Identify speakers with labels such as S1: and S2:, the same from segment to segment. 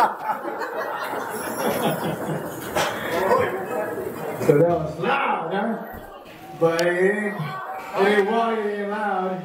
S1: so that was loud, huh? But it ain't, it ain't wild, it ain't loud.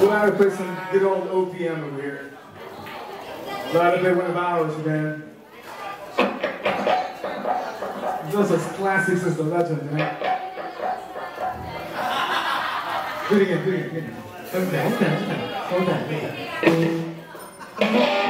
S1: We'll have to play some good old OPM over here. A lot of play one of ours, man. This is classic system, that's it, you. Do it again, do it again. Hold that, hold that, hold that.